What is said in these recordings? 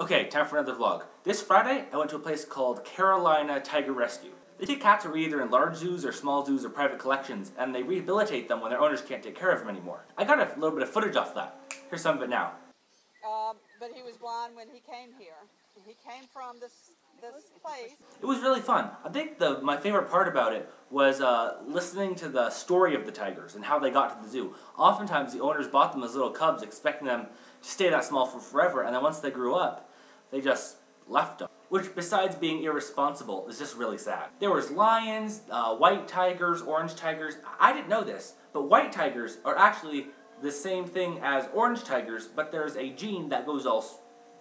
Okay, time for another vlog. This Friday, I went to a place called Carolina Tiger Rescue. They take cats that are either in large zoos or small zoos or private collections, and they rehabilitate them when their owners can't take care of them anymore. I got a little bit of footage off that. Here's some of it now. Um, but he was blind when he came here. He came from this this place. It was really fun. I think the my favorite part about it was uh, listening to the story of the tigers and how they got to the zoo. Oftentimes, the owners bought them as little cubs, expecting them to stay that small for forever, and then once they grew up, they just left them. Which, besides being irresponsible, is just really sad. There was lions, uh, white tigers, orange tigers. I didn't know this, but white tigers are actually the same thing as orange tigers, but there's a gene that goes all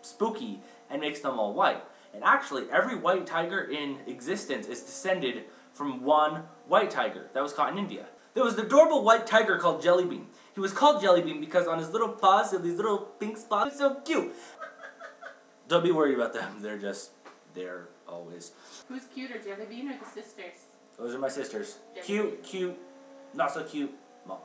spooky and makes them all white. And actually, every white tiger in existence is descended from one white tiger that was caught in India. There was an adorable white tiger called Jellybean. He was called Jellybean because on his little paws, there these little pink spots. It's so cute. Don't be worried about them. They're just there always. Who's cuter, Jellybean or the sisters? Those are my sisters. Jellybean. Cute, cute, not so cute. Mom.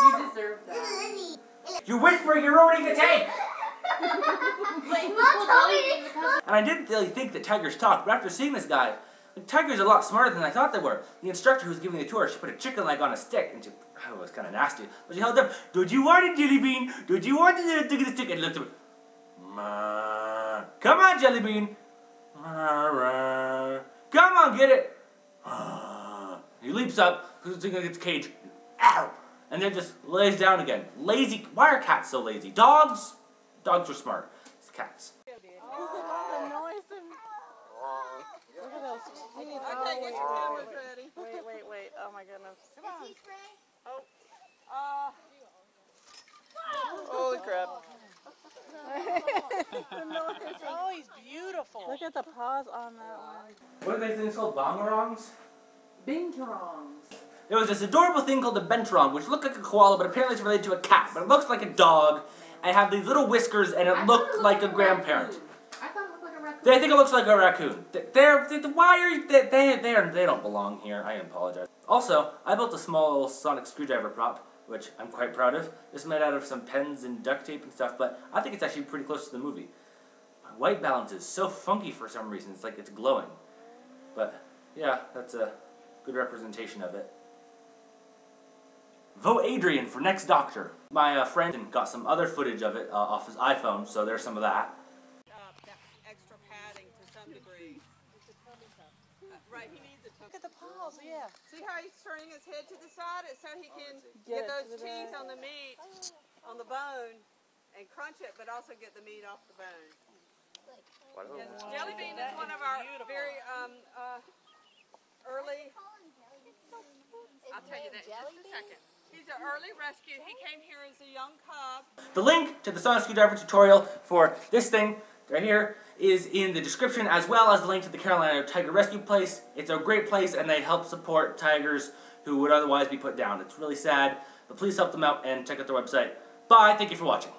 You deserve that. You whispering, you're ruining the tape! And I didn't really think that tigers talk, but after seeing this guy, like, tigers are a lot smarter than I thought they were. The instructor who was giving the tour, she put a chicken leg on a stick, and she, oh, it was kind of nasty. But she held up, Did you want it, Jelly Bean? Did you want it? Take the stick, and looked at me. Come on, Jelly Bean. Come on, get it. Ah, he leaps up, because it's against the cage. Ow! And then just lays down again. Lazy. Why are cats so lazy? Dogs? Dogs are smart. It's cats. Oh, the noise and look at. Okay, get your cameras ready. Wait, wait, wait. Oh my goodness. Come on. Oh. Uh, Holy crap. oh, he's beautiful. Look at the paws on that one. What are they things called? Bongarongs? Binturongs. There was this adorable thing called a binturong, which looked like a koala, but apparently it's related to a cat. But it looks like a dog, and had these little whiskers, and it looked like a grandparent. I thought it looked like a raccoon. They think it looks like a raccoon. They're, they why are you, they, they, they, they don't belong here. I apologize. Also, I built a small little sonic screwdriver prop, which I'm quite proud of. It's made out of some pens and duct tape and stuff, but I think it's actually pretty close to the movie. My white balance is so funky for some reason. It's like it's glowing. But, yeah, that's a good representation of it. Vote Adrian for next Doctor. My uh, friend got some other footage of it uh, off his iPhone, so there's some of that. Uh, that extra padding to some degree. Right, he needs a tummy. Look at the paws, yeah. See how he's turning his head to the side? So he can Get get those teeth on the meat, on the bone, and crunch it, but also get the meat off the bone. Yes, Jelly Bean is one of our very um, uh, early. I'll tell you that in just a second. He's an early rescue. He came here as a young cub. The link to the sonic screwdriver tutorial for this thing right here is in the description as well as the link to the Carolina Tiger Rescue Place. It's a great place and they help support tigers who would otherwise be put down. It's really sad, but please help them out and check out their website. Bye, thank you for watching.